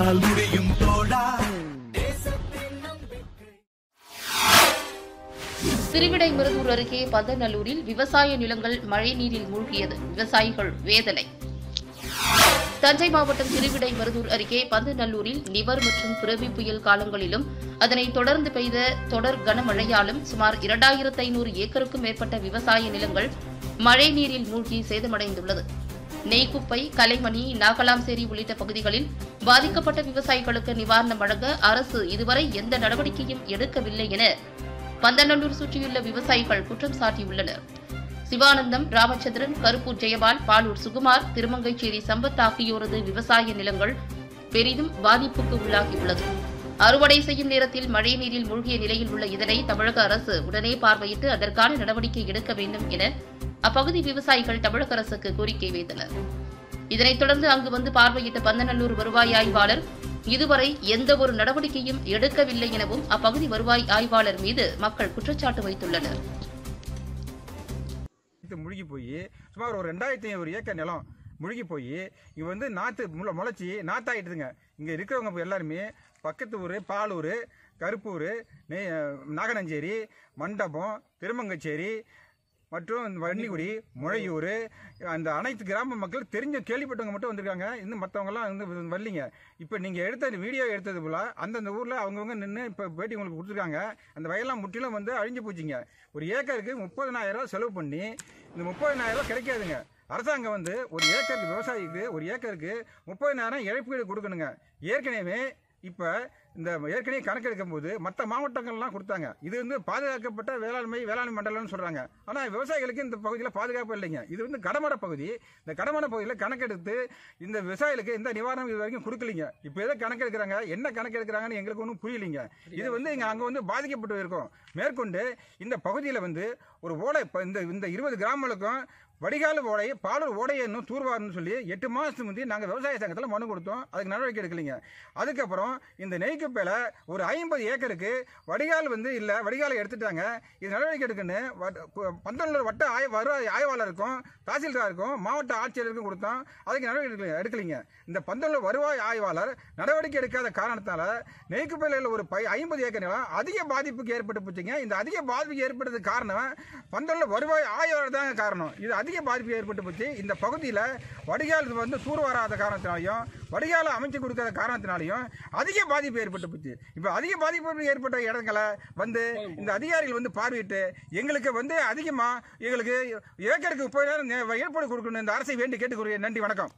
உன்னால் முடியும் தோழா திருவிடைமருதூர் அருகே பதநல்லூரில் விவசாய நிலங்கள் மழைநீரில் மூழ்கியது. விவசாயிகள் வேதனை. தஞ்சை மாவட்டம் திருவிடைமருதூர் அருகே பந்தநல்லூரில் நிவர் மற்றும் புரவி புயல் காலங்களிலும் அதனை தொடர்ந்து பெய்த தொடர் கனமழையாலும் சுமார் இரண்டாயிரத்து ஐநூறு ஏக்கருக்கும் மேற்பட்ட விவசாய நிலங்கள் மழைநீரில் மூழ்கி சேதமடைந்துள்ளது. நெய்குப்பை கலைமணி நாகலாம்சேரி உள்ளிட்ட பகுதிகளில் பாதிக்கப்பட்ட விவசாயிகளுக்கு நிவாரணம் வழங்க அரசு இதுவரை எந்த நடவடிக்கையும் எடுக்கவில்லை என பந்தநல்லூர் சுற்றியுள்ள விவசாயிகள் குற்றம் சாட்டியுள்ளனர். சிவானந்தம் ராமச்சந்திரன் கருப்பூர் ஜெயபால் பாலூர் சுகுமார் திருமங்கைச்சேரி சம்பத் ஆகியோரது விவசாய நிலங்கள் பெரிதும் பாதிப்புக்கு உள்ளாகியுள்ளது. அறுவடை செய்யும் நேரத்தில் மழைநீரில் மூழ்கிய நிலையில் உள்ள இதனை தமிழக அரசு உடனே பார்வையிட்டு அதற்கான நடவடிக்கை எடுக்க வேண்டும் என அப்பகுதி விவசாயிகள் தமிழக அரசுக்கு கோரிக்கை வைத்தனர். இதனைத் தொடர்ந்து அங்கு வந்து பார்வையிட்ட பந்தநல்லூர் வருவாய் ஆய்வாளர் இதுவரை எந்த ஒரு நடவடிக்கையும் எடுக்கவில்லை எனவும் அப்பகுதி வருவாய் ஆய்வாளர் மீது மக்கள் குற்றச்சாட்டு வைத்துள்ளனர். இது முழுகி போய் சுமார் ஒரு ரெண்டாயிரத்தி ஐநூறு ஏக்கர் நிலம் முழுகி போய் இங்கே வந்து நாற்று முளை முளைச்சி நாத்தாயிட்டுதுங்க இங்கே இருக்கிறவங்க எல்லாருமே பக்கத்து ஊர் பாலூர் கருப்பூர் நெய் நாகனஞ்சேரி மண்டபம் திருமங்கச்சேரி மற்றும் வன்னிக்குடி முழையூர் அந்த அனைத்து கிராம மக்கள் தெரிஞ்ச கேள்விப்பட்டவங்க மட்டும் வந்திருக்காங்க. இன்னும் மற்றவங்கலாம் வந்து வரலிங்க. இப்போ நீங்கள் எடுத்த வீடியோ எடுத்தது போல் அந்தந்த ஊரில் அவங்கவுங்க நின்று இப்போ பேட்டி உங்களுக்கு கொடுத்துருக்காங்க. அந்த வயல்லாம் முற்றிலும் வந்து அழிஞ்சு போச்சுங்க. ஒரு ஏக்கருக்கு முப்பதனாயிரம் ரூபாய் செலவு பண்ணி இந்த முப்பதனாயிரம் ரூபாய் கிடைக்காதுங்க. அரசாங்கம் வந்து ஒரு ஏக்கருக்கு விவசாயிக்கு ஒரு ஏக்கருக்கு முப்பதினாயிரம் இழப்பீடு கொடுக்கணுங்க. ஏற்கனவே இப்போ இந்த ஏற்கனவே கணக்கெடுக்கும் போது மற்ற மாவட்டங்கள்லாம் கொடுத்தாங்க. இது வந்து பாதுகாக்கப்பட்ட வேளாண்மை வேளாண்மை மண்டலம்னு சொல்கிறாங்க ஆனால் விவசாயிகளுக்கு இந்த பகுதியில் பாதுகாப்பு இல்லைங்க. இது வந்து கடமட பகுதி. இந்த கடமட பகுதியில் கணக்கெடுத்து இந்த விவசாயிகளுக்கு எந்த நிவாரணம் இது வரைக்கும் கொடுக்கலீங்க. இப்போ எதை கணக்கெடுக்கிறாங்க? என்ன கணக்கெடுக்கிறாங்கன்னு எங்களுக்கு ஒன்றும் புரியலைங்க. இது வந்து இங்கே அங்கே வந்து பாதிக்கப்பட்டு இருக்கோம் மேற்கொண்டு இந்த பகுதியில் வந்து ஒரு ஓடை இந்த இந்த இருபது கிராமங்களுக்கும் வடிகால் ஓடை பாலூர் ஓடையன்னு இன்னும் சொல்லி எட்டு மாதத்துக்கு முந்தி நாங்கள் விவசாய சங்கத்தில் மனு கொடுத்தோம். அதுக்கு நடவடிக்கை எடுக்கலைங்க. அதுக்கப்புறம் இந்த நெய் நெய்க்குப்பையில் ஒரு ஐம்பது ஏக்கருக்கு வடிகால் வந்து இல்லை வடிகாலை எடுத்துட்டாங்க. இது நடவடிக்கை எடுக்குன்னு பந்தனூர் வட்ட ஆய் வருவாய் ஆய்வாளருக்கும் தாசில்தாருக்கும் மாவட்ட ஆட்சியருக்கும் கொடுத்தோம். அதுக்கு நடவடிக்கை எடுக்கலைங்க இந்த பந்தனூர் வருவாய் ஆய்வாளர் நடவடிக்கை எடுக்காத காரணத்தால் நெய்க்குப்பேலையில் ஒரு பை ஐம்பது ஏக்கர் நிலம் அதிக பாதிப்புக்கு ஏற்பட்டு போச்சுங்க. இந்த அதிக பாதிப்புக்கு ஏற்பட்டது காரணம் பந்தனூர் வருவாய் ஆய்வாளர் தாங்க காரணம். இது அதிக பாதிப்பு ஏற்பட்டு போச்சு. இந்த பகுதியில் வடிகால் வந்து தூர் வராத காரணத்தினாலையும் வடிகாலை அமைச்சு கொடுக்காத காரணத்தினாலையும் அதிக பாதிப்பு ஏற்பட்டு போச்சு இப்போ அதிக பாதிப்பு ஏற்பட்ட இடங்களை வந்து இந்த அதிகாரிகள் வந்து பார்வையிட்டு எங்களுக்கு வந்து அதிகமாக எங்களுக்கு ஏக்கருக்கு முப்பதாயிரம் ஏற்பாடு கொடுக்கணும் இந்த அரசை வேண்டி கேட்டுக்கொள்கிறேன். நன்றி வணக்கம்.